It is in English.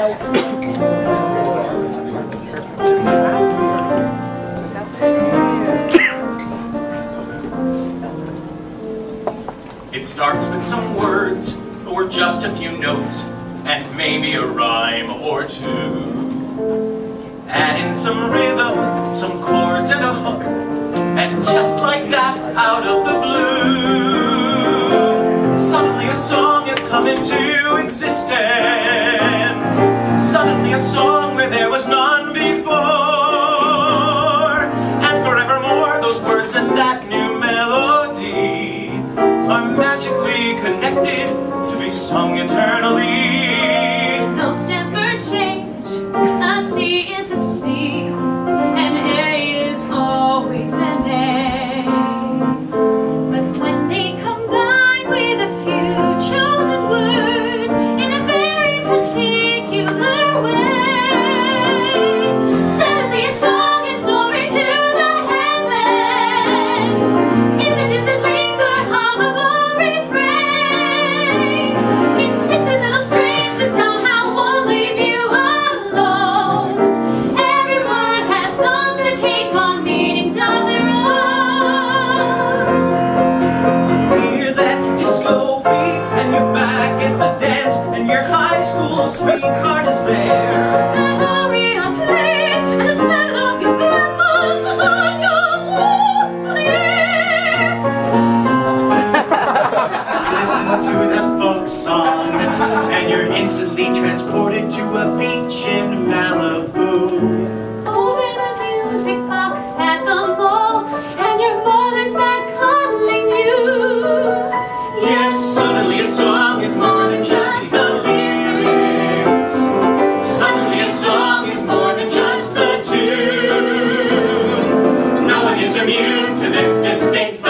It starts with some words, or just a few notes, and maybe a rhyme or two. Add in some rhythm, some chords and a hook, and just like that, out of the blue, Suddenly a song where there was none before, and forevermore those words and that new melody are magically connected to be sung eternally. And you're instantly transported to a beach in Malibu. immune to this distinct